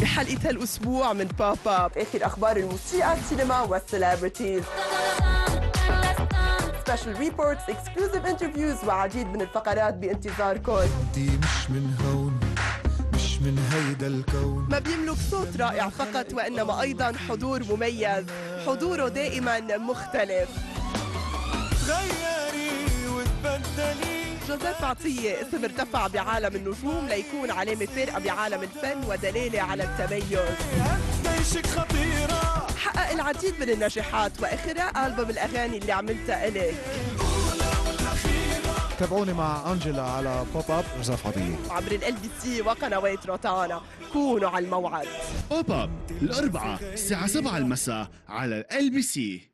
بحلقة هالأسبوع من Pop Up آخر أخبار الموسيقى السينما وال celebrities special reports exclusive interviews وعديد من الفقرات بانتظاركم دي مش من هون مش من هيدا الكون. ما بيملك صوت رائع فقط وإنما أيضا حضور مميز حضوره دائما مختلف. وتبدلي جوزيف عطية اسم ارتفع بعالم النجوم ليكون علامة فارقة بعالم الفن ودلالة على التميز. حقق العديد من النجاحات واخرها ألبوم الأغاني اللي عملتها إلك تابعوني مع أنجلا على Pop Up جوزيف عطية عبر LBC وقنوات روتانا. كونوا على الموعد. Pop Up الأربعاء الساعة 7 المساء على LBC